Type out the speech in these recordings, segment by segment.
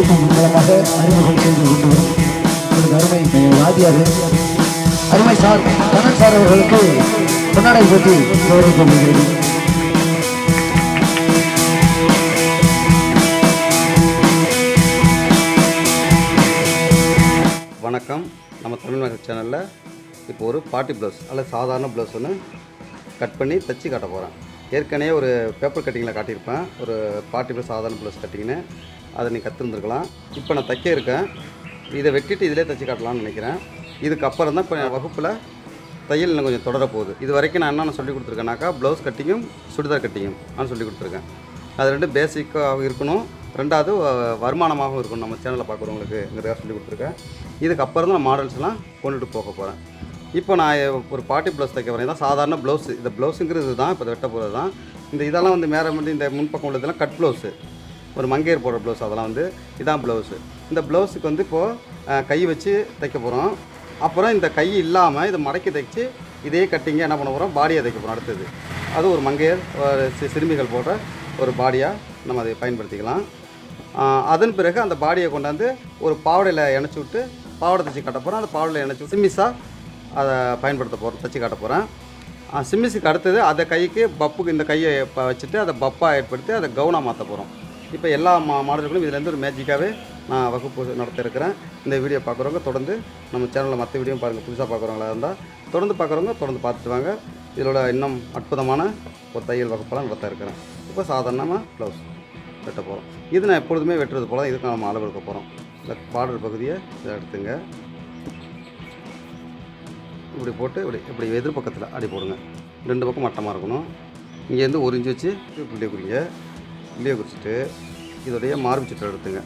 ஊக்கம் மூலமாக அறிமுகம் செய்து கொண்டு வரும் அருமை வாதியார் அருமை சார் கண்ணன் சார் அவர்களுக்கு கொண்டாடை போட்டி கௌரவிக்கப்படுகிறது வணக்கம். நம்ம தமிழ் மக்கள் சேனலில் இப்போ ஒரு பாட்டி ப்ளவுஸ் அல்ல சாதாரண ப்ளவுஸ் ஒன்று கட் பண்ணி தச்சு காட்ட போகிறேன் ஏற்கனவே ஒரு பேப்பர் கட்டிங்கில் காட்டியிருப்பேன். ஒரு பாட்டி ப்ளவுஸ் சாதாரண ப்ளவுஸ் கட்டிங்னு அதை நீ கற்றுருந்துருக்கலாம் இப்போ நான் தைக்க இருக்கேன். இதை வெட்டிட்டு இதிலே தைச்சி காட்டலாம்னு நினைக்கிறேன். இதுக்கப்புறம் தான் இப்போ என் வகுப்பில் தையல் இன்னும் கொஞ்சம் தொடர போகுது. இது வரைக்கும் நான் என்னென்ன சொல்லி கொடுத்துருக்கேனாக்கா ப்ளவுஸ் கட்டிங்கும் சுடிதார் கட்டிங்கும் நான் சொல்லி கொடுத்துருக்கேன். அது ரெண்டும் பேசிக்காக இருக்கணும். ரெண்டாவது வருமானமாகவும் இருக்கணும். நம்ம சேனலில் பார்க்குறவங்களுக்குங்கிறதாக சொல்லி கொடுத்துருக்கேன். இதுக்கப்புறம் தான் நான் மாடல்ஸ்லாம் கொண்டுட்டு போக போகிறேன் இப்போ நான் ஒரு பாட்டி ப்ளவுஸ் தைக்க போகிறேன் இதான் சாதாரண ப்ளவுஸ் இந்த ப்ளவுஸுங்கிறது தான் இப்போ வெட்ட போகிறது தான் இந்த இதெல்லாம் வந்து மேலே வந்து இந்த முன்பக்கம் உள்ளதெல்லாம் கட் ப்ளவுஸு ஒரு மங்கையர் போடுற ப்ளவுஸ் அதெல்லாம் வந்து இதான் ப்ளவுஸு இந்த ப்ளவுஸுக்கு வந்து இப்போது கை வச்சு தைக்க போகிறோம் அப்புறம் இந்த கை இல்லாமல் இதை மடக்கி தைச்சு இதே கட்டிங்க என்ன பண்ண போகிறோம் பாடியை தைக்க போகிறோம் அடுத்தது. அது ஒரு மங்கையர் ஒரு சிறுமிகள் போடுற ஒரு பாடியாக நம்ம அதை பயன்படுத்திக்கலாம். அதன் பிறகு அந்த பாடியை கொண்டாந்து ஒரு பாவடையில் இணைச்சி விட்டு பாவடை தைச்சி காட்ட போகிறோம் அந்த பாவடையில் இணைச்சி விட்டு சிம்மிஸாக அதை பயன்படுத்த போகிறோம் தைச்சி காட்ட போகிறேன் சிம்மிஸுக்கு அடுத்தது அதை கைக்கு பப்புக்கு இந்த கையை இப்போ வச்சுட்டு அதை பப்பாக ஏற்படுத்தி அதை கவுனாக மாற்ற போகிறோம் இப்போ எல்லா மா மாடல்களும் இதுலேருந்து ஒரு மேஜிக்காகவே நான் வகுப்பு நடத்த இருக்கிறேன் இந்த வீடியோ பார்க்குறவங்க தொடர்ந்து நம்ம சேனலில் மற்ற வீடியோ பாருங்கள் புதுசாக பார்க்குறவங்களா இருந்தால் தொடர்ந்து பார்க்குறவங்க தொடர்ந்து பார்த்துட்டு வாங்க. இதோட இன்னும் அற்புதமான ஒரு தையல் வகுப்பெல்லாம் நடத்த இருக்கிறேன் இப்போ சாதாரணமாக ப்ளவுஸ் வெட்ட போகிறோம் இது நான் எப்பொழுதுமே வெட்டுறது போல் இதுக்கு நம்ம அளவு எடுக்க போகிறோம் இந்த பார்டர் பகுதியை இதை எடுத்துங்க. இப்படி போட்டு இப்படி இப்படி எதிர்பக்கத்தில் அடி போடுங்க. ரெண்டு பக்கம் மட்டமாக இருக்கணும். இங்கேருந்து ஒரு இன்ச்சு வச்சு இப்படி குறிங்க புள்ளியை குறிச்சிட்டு இதோடைய மார்பு சுற்று எடுத்துங்க.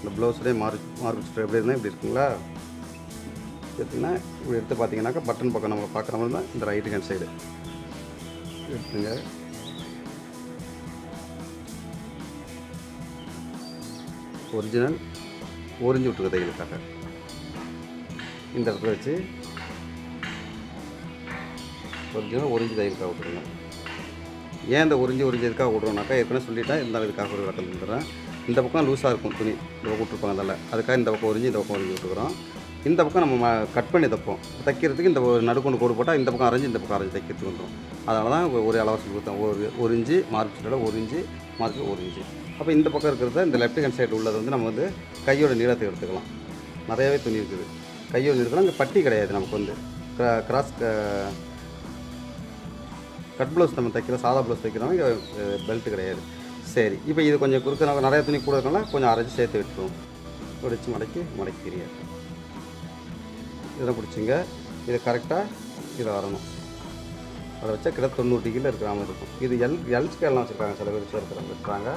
இந்த ப்ளவுஸுடைய மார்பு மார்பு சுற்று எப்படி இருந்தால் இப்படி இருக்குங்களா? எடுத்திங்கன்னா இப்படி எடுத்து பார்த்தீங்கன்னாக்கா பட்டன் பக்கம் நம்ம பார்க்குற மாதிரி தான் இந்த ரைட்டு ஹேண்ட் சைடு எடுத்துங்க. ஒரிஜினல் ஒரிஞ்சு விட்டுருக்க தையலுக்காக இந்த இடத்துல வச்சு ஒரிஜினல் ஒரிஞ்சு தையலுக்காக விட்டுருங்க. ஏன் இந்த உறிஞ்சி உறிஞ்சதுக்காக விட்றோம்னாக்கா ஏற்கனவே சொல்லிட்டேன் இருந்தாலும் இதுக்காக ஒரு விளக்கம் தந்துடுறேன். இந்த பக்கம் லூஸாக இருக்கும் துணி இந்த பக்கம் விட்டுருப்பாங்க அதில் அதுக்காக இந்த பக்கம் உறிஞ்சி இந்த பக்கம் உறிஞ்சி விட்டுக்கிறோம். இந்த பக்கம் நம்ம கட் பண்ணி தைப்போம். தைக்கிறதுக்கு இந்த நடுக்கொண்டு கோடு போட்டால் இந்த பக்கம் அரைஞ்சி இந்த பக்கம் அரைஞ்சி தைக்கிறதுக்கு வந்துடும் அதனால தான் ஒரு அளவாக சொல்லி கொடுத்தேன். ஒரு ஒரு இன்ச்சு மார்க்கெட்டோட ஒரு இன்ச்சு மார்க்கெட் ஒரு இன்ச்சு அப்போ இந்த பக்கம் இருக்கிறத இந்த லெஃப்ட் ஹேண்ட் சைடு உள்ளது வந்து நம்ம வந்து கையோட நீளத்தை எடுத்துக்கலாம். நிறையவே துணி இருக்குது. கையோட நீளத்தில் இங்கே பட்டி கிடையாது நமக்கு வந்து. கிராஸ் கட் ப்ளவுஸ் நம்ம தைக்கிற சாதா ப்ளவுஸ் தைக்கிறோம் இங்கே பெல்ட் கிடையாது. சரி இப்போ இது கொஞ்சம் குறுக்க நிறைய துணி கூட இருக்கனால கொஞ்சம் அரைச்சி சேர்த்து விட்டுருவோம். பிடிச்சி மடக்கி மடக்கி தெரியாது இதெல்லாம் பிடிச்சிங்க. இது கரெக்டாக இதை வரணும். அதை வச்சா கிட்ட தொண்ணூறு டிகிரியில் இருக்கிற மாதிரி இருக்கும். இது எல் எல் ஸ்கேல்லாம் வச்சுருக்காங்க சில பேர் இருக்கிறவங்க விட்டுறாங்க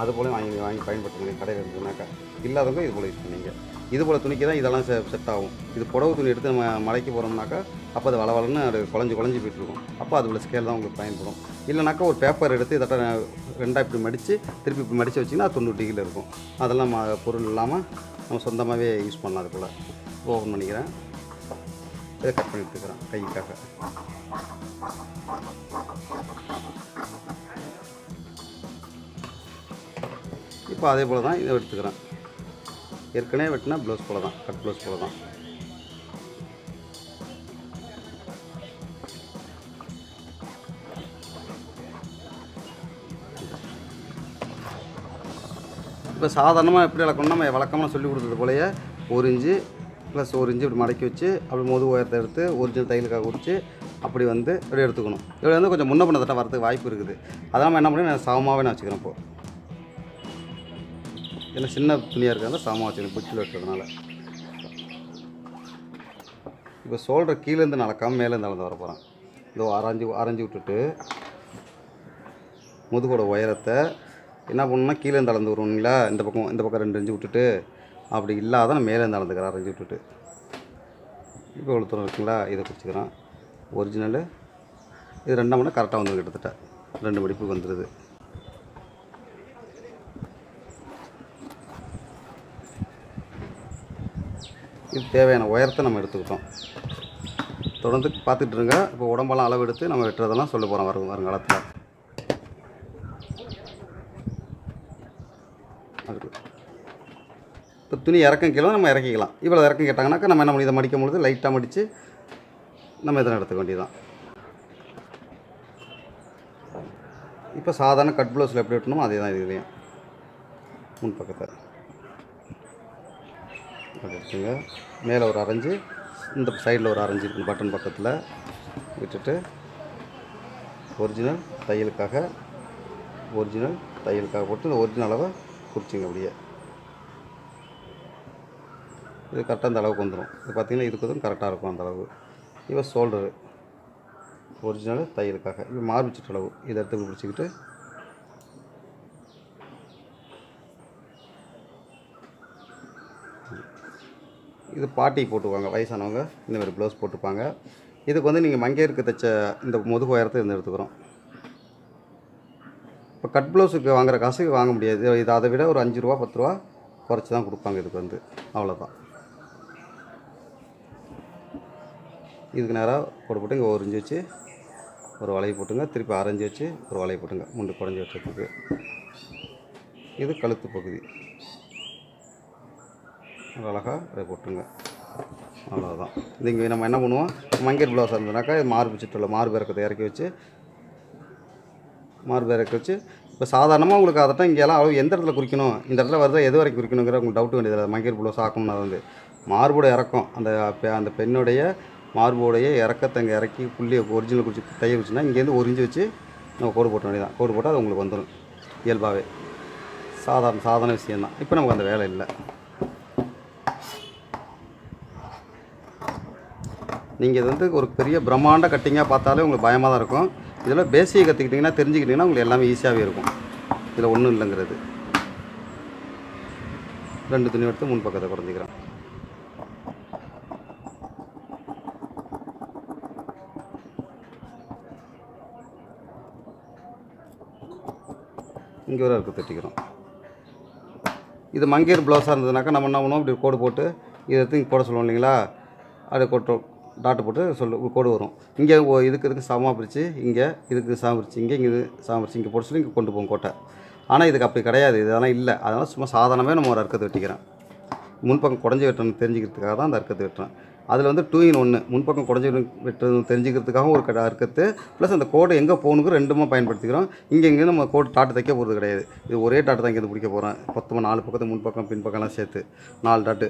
அது போல வாங்கி வாங்கி பயன்படுத்துங்க கடையில் இருந்ததுனாக்கா இல்லாதவங்க இது போல் யூஸ் பண்ணிங்க. இது போல் துணிக்கு தான் இதெல்லாம் செட் ஆகும். இது புடவை துணி எடுத்து நம்ம மலைக்கு போகிறோம்னாக்கா அப்போ அது வள வளன்னு அது குழஞ்சி குழஞ்சி போயிட்டு இருக்கும் அப்போ அது உள்ள ஸ்கேல் தான் உங்களுக்கு பயன்படும். இல்லைனாக்கா ஒரு பேப்பர் எடுத்து இதட்ட ரெண்டாக இப்படி மடித்து திருப்பி இப்படி மடித்து வச்சிங்கன்னா அது தொண்ணூறு டிகிரியில் இருக்கும். அதெல்லாம் ம- பொருள் இல்லாமல் நம்ம சொந்தமாகவே யூஸ் பண்ணலாம் அதுக்குள்ளே ஓப்பன் பண்ணிக்கிறேன். இதை கட் பண்ணி எடுத்துக்கிறேன் கைக்காக. இப்போ அதே போல் தான் இதை எடுத்துக்கிறேன். ஏற்கனவே வெட்டினா ப்ளவுஸ் போல் தான் கட் ப்ளவுஸ் போல் தான் இப்போ சாதாரணமாக எப்படி வளர்க்கணும் நம்ம வழக்கமாக சொல்லி கொடுத்தது போலயே ஒரு இன்ச்சு ப்ளஸ் ஒரு இன்ச்சு இப்படி மடக்கி வச்சு அப்படி முது உயரத்தை எடுத்து ஒரிஜினல் தையலுக்காக குறித்து அப்படி வந்து இப்படி எடுத்துக்கணும். இப்படி வந்து கொஞ்சம் முன்ன பண்ண தட்ட வரதுக்கு வாய்ப்பு இருக்குது. அதெல்லாம் நம்ம என்ன பண்ணி நான் சமமாகவே நான் வச்சுக்கிறேன் இப்போ. ஏன்னா சின்ன துணியாக இருக்கிறதால சமமாக வச்சுக்கணும். குச்சியில் இருக்கிறதுனால. இப்போ ஷோல்டர் கீழேருந்து நடக்காமல் மேலேருந்து நடந்து வர போகிறேன் இதோ அரைஞ்சி அரைஞ்சி விட்டுட்டு முதுகோட உயரத்தை என்ன பண்ணணும்னா கீழேருந்து அளந்து வருவோங்களா இந்த பக்கம் இந்த பக்கம் ரெண்டு இன்ச்சு விட்டுட்டு அப்படி இல்லாத நான் மேலேருந்து அளந்துக்கிறேன் அரைஞ்சி விட்டுட்டு. இப்போ இவ்வளோ தூரம் இருக்குங்களா? இதை பிடிச்சிக்கிறேன். ஒரிஜினலு இது ரெண்டாம் மணி கரெக்டாக வந்துடும் கிட்டத்தட்ட ரெண்டு மடிப்புக்கு வந்துடுது இது தேவையான உயரத்தை நம்ம எடுத்துக்கிட்டோம். தொடர்ந்து பார்த்துட்டு இருங்க. இப்போ உடம்பெல்லாம் அளவு எடுத்து நம்ம வெட்டுறதெல்லாம் சொல்ல போகிறோம் வரும் வருங்காலத்தில் அது துணி இறக்கம் கீழே நம்ம இறக்கிக்கலாம். இவ்வளோ இறக்கம் கேட்டாங்கனாக்கா நம்ம என்ன பண்ணி இதை மடிக்கும் பொழுது லைட்டாக மடித்து நம்ம இதை எடுத்துக்க வேண்டியதுதான். இப்போ சாதாரண கட் ப்ளவுஸில் எப்படி வெட்டணுமோ அதே தான் இதுலேயும். முன் பக்கத்தை. அப்படி எடுத்துங்க மேலே ஒரு அரைஞ்சு இந்த சைடில் ஒரு அரைஞ்சு இருக்கும் பட்டன் பக்கத்தில் விட்டுட்டு ஒரிஜினல் தையலுக்காக ஒரிஜினல் தையலுக்காக போட்டு இந்த ஒரிஜினல் அளவை குறிச்சிங்க அப்படியே. இது கரெக்டாக அந்த அளவுக்கு வந்துடும் இது பார்த்திங்கன்னா இதுக்கு கரெக்டாக இருக்கும் அந்த அளவு. இப்போ ஷோல்டரு ஒரிஜினல் தையலுக்காக. இப்போ மார்பு அளவு. இதை எடுத்து இப்படி பிடிச்சிக்கிட்டு. இது பாட்டி போட்டுவாங்க வயசானவங்க. இந்த மாதிரி ப்ளவுஸ் போட்டுப்பாங்க. இதுக்கு வந்து நீங்கள் மங்கையருக்கு தைச்ச இந்த முதுகு உயரத்தை இருந்து எடுத்துக்கிறோம். இப்போ கட் ப்ளவுஸுக்கு வாங்குற காசுக்கு வாங்க முடியாது. இது அதை விட ஒரு அஞ்சு ரூபா பத்து ரூபா குறைச்சி தான் கொடுப்பாங்க இதுக்கு வந்து. அவ்வளோதான் இதுக்கு நேராக போட்டு போட்டு இங்கே ஒரு இஞ்சி வச்சு ஒரு வளைய போட்டுங்க. திருப்பி அரைஞ்சி வச்சு ஒரு வளைய போட்டுங்க. முண்டு குறைஞ்சி வச்சதுக்கு இது கழுத்து பகுதி. அழகாக அதை போட்டுங்க. அவ்வளோதான் இது இங்கே நம்ம என்ன பண்ணுவோம்? மங்கேர் ப்ளவுஸ் இருந்ததுனாக்கா இது மார்பு சுற்றுள்ள மார்பு இறக்கத்தை இறக்கி வச்சு மார்பு இறக்கி வச்சு இப்போ சாதாரணமாக உங்களுக்கு அதட்டம் இங்கெல்லாம் அளவு எந்த இடத்துல குறிக்கணும்? இந்த இடத்துல வருதா எது வரைக்கும் குறிக்கணுங்கிற உங்களுக்கு டவுட் வேண்டியது மங்கேர் ப்ளவுஸ் ஆக்கணும்னா அது வந்து மார்போட இறக்கம் அந்த பெ- அந்த பெண்ணுடைய மார்போடைய இறக்கத்தங்க இறக்கி புள்ளியை ஒரிஜினல் குடிச்சு தைய வச்சுன்னா இங்கேருந்து ஒரிஞ்சு வச்சு நம்ம கோடு போட்ட வேண்டியதான் கோடு போட்டால் அது உங்களுக்கு வந்துடும் இயல்பாகவே. சாதாரண சாதாரண விஷயந்தான் இப்போ நமக்கு அந்த வேலை இல்லை. நீங்கள் இது வந்து ஒரு பெரிய பிரம்மாண்ட கட்டிங்காக பார்த்தாலே உங்களுக்கு பயமாக தான் இருக்கும். இதில் பேசிக் கற்றுக்கிட்டிங்கன்னா தெரிஞ்சுக்கிட்டிங்கன்னா உங்களுக்கு எல்லாமே ஈஸியாகவே இருக்கும். இதில் ஒன்றும் இல்லைங்கிறது. ரெண்டு துணி எடுத்து முன் பக்கத்தை குறைஞ்சிக்கிறேன். இங்கே ஒரு இருக்கு தட்டிக்கிறோம். இது மங்கேர் ப்ளவுஸாக இருந்ததுனாக்கா நம்ம என்ன பண்ணுவோம்? இப்படி கோடு போட்டு இதை எடுத்து இங்கே போட சொல்லுவோம் இல்லைங்களா? அதை கொட்டு டாட்டு போட்டு சொல்லு கோடு வரும். இங்கே ஓ- இதுக்கு இதுக்கு சமமாக பிரித்து இங்கே இதுக்கு சாம பிரித்து இங்கே இங்கே இது சமம் பிரித்து இங்கே போட சொல்லி இங்கே கொண்டு போகும் கோட்டை. ஆனால் இதுக்கு அப்படி கிடையாது இதெல்லாம் இல்லை. அதனால் சும்மா சாதாரணமே நம்ம ஒரு அர்க்கத்தை வெட்டிக்கிறேன் முன்பக்கம் குடஞ்சி வெட்டணும் தெரிஞ்சுக்கிறதுக்காக தான் அந்த அர்க்கத்தை வெட்டுறேன். அதில் வந்து டூ இன் ஒன்று முன்பக்கம் குடஞ்சி வெட்டுறது தெரிஞ்சுக்கிறதுக்காகவும் ஒரு கடை அர்க்கத்து ப்ளஸ் அந்த கோடு எங்கே போகணுக்கு ரெண்டுமே பயன்படுத்திக்கிறோம். இங்கே இங்கே நம்ம கோடு டாட்டு தைக்க போகிறது கிடையாது. இது ஒரே டாட்டு தான் இங்கே பிடிக்க போகிறேன் மொத்தமாக நாலு பக்கத்து முன்பக்கம் பின்பக்கம்லாம் சேர்த்து நாலு டாட்டு.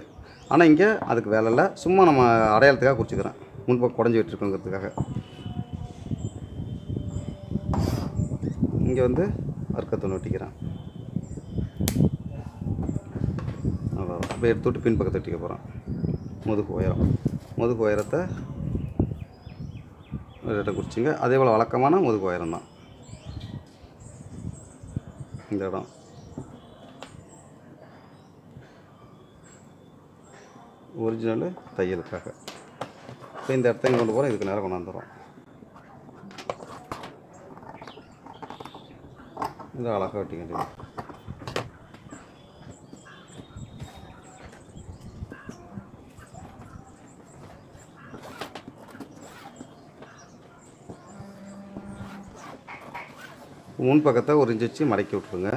ஆனால் இங்கே அதுக்கு வேலை இல்லை. சும்மா நம்ம அடையாளத்துக்காக குறிச்சிக்கிறேன். முன்பக்கம் குடஞ்சி வெட்டிருக்கோங்கிறதுக்காக. இங்கே வந்து அர்க்கத்தை ஒட்டிக்கிறேன் அவ்வளோதான் அப்படியே எடுத்து விட்டு பின் பக்கத்தை ஒட்டிக்க போகிறோம் முதுகு உயரம். முதுகு உயரத்தை ஒரு இடம் குறிச்சிங்க அதே போல் வழக்கமான முதுகு உயரம் தான். இந்த இடம். ஒரிஜினலு தையலுக்காக. இப்போ இந்த இடத்த இங்க கொண்டு போகிறோம் இதுக்கு நேரம் கொண்டாந்துடும் இதை அழகாக வெட்டிக்க முன் பக்கத்தை ஒரு இன்ச்சு வச்சு மடக்கி விட்ருங்க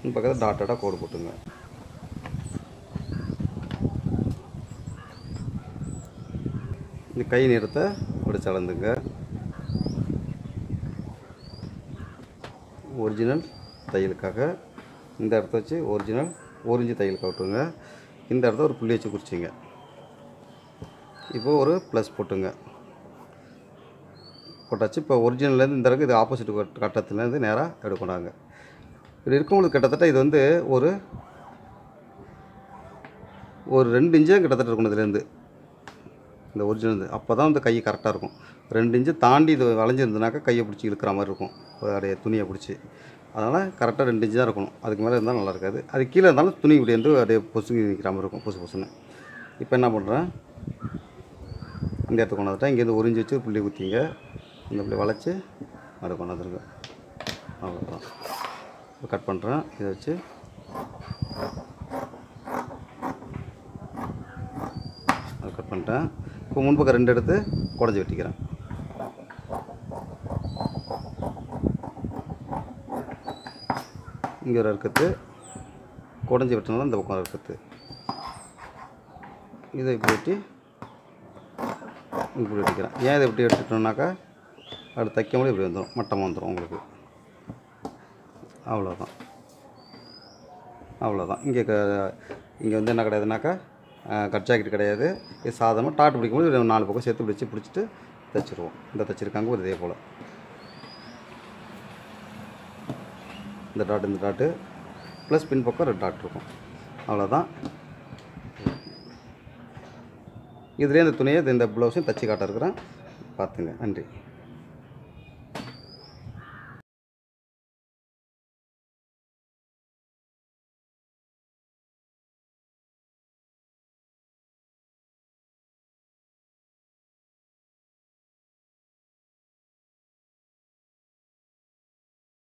முன் பக்கத்தை டாட்டடாக கோடு போட்டுங்க. இந்த கை நிறத்தை ஒடிச்சு சலந்துங்க. ஒரிஜினல் தையலுக்காக இந்த இடத்த வச்சு ஒரிஜினல் ஒரிஞ்சு தையல் கட்டுங்க இந்த இடத்த ஒரு புள்ளி வச்சு குறிச்சிங்க இப்போ ஒரு ப்ளஸ் போட்டுங்க. போட்டாச்சு. இப்போ ஒரிஜினல்லேருந்து இந்த அளவுக்கு இது ஆப்போசிட் கட்டத்துலேருந்து நேராக எடுக்கணாங்க இப்படி இருக்கவங்களுக்கு கிட்டத்தட்ட இது வந்து ஒரு ஒரு ரெண்டு இன்ச்சும் கிட்டத்தட்ட இருக்கணும் இதுலேருந்து. இந்த ஒரிஜினல் அப்போ தான் வந்து கை கரெக்டாக இருக்கும். ரெண்டு இன்ச்சு தாண்டி இது வளைஞ்சிருந்தனாக்கா கையை பிடிச்சி இழுக்கிற மாதிரி இருக்கும். அதோடைய துணியை பிடிச்சி. அதனால் கரெக்டாக ரெண்டு இன்ச்சு தான் இருக்கணும். அதுக்கு மேலே இருந்தால் நல்லா இருக்காது. அது கீழே இருந்தாலும் துணி இப்படி வந்து அப்படியே பொசுங்கி நிற்கிற மாதிரி இருக்கும். பொசு பொசுன்னு. இப்போ என்ன பண்ணுறேன்? இந்த இடத்துக்கு கொண்டாந்துட்டேன். இங்கேருந்து ஒரு இன்ச்சு வச்சு புள்ளி குத்திங்க. இந்த இப்படி வளைச்சி அதை கொண்டாந்துருங்க அவ்வளோதான் இப்போ கட் பண்ணுறேன் இதை வச்சு அதை கட் பண்ணிட்டேன். இப்போ முன்பக்கம் ரெண்டு எடுத்து குடஞ்சி வெட்டிக்கிறேன். இங்கே ஒரு அறுக்கத்து குடஞ்சி வெட்டினா இந்த பக்கம் இருக்கிறது இதை இப்படி வெட்டி இப்படி வெட்டிக்கிறேன். ஏன் இதை இப்படி எடுத்துட்டோம்னாக்கா அது தைக்கும்போது இப்படி வந்துடும் மட்டமாக வந்துடும் உங்களுக்கு. அவ்வளோதான் அவ்வளோதான் இங்கே க இங்கே வந்து என்ன கிடையாதுனாக்கா கட் ஜாக்கெட் கிடையாது. இது சாதாரணமாக டாட் பிடிக்கும்போது நாலு பக்கம் சேர்த்து பிடிச்சி பிடிச்சிட்டு தைச்சிருவோம். இந்த தைச்சிருக்காங்க ஒரு இதே போல். இந்த டாட் இந்த டாட்டு. ப்ளஸ் பின் பக்கம் ரெண்டு டாட் இருக்கும். அவ்வளோதான் இதுலேயே இந்த துணியை இந்த ப்ளவுஸையும் தச்சு காட்ட இருக்கிறேன். பார்த்துங்க. நன்றி.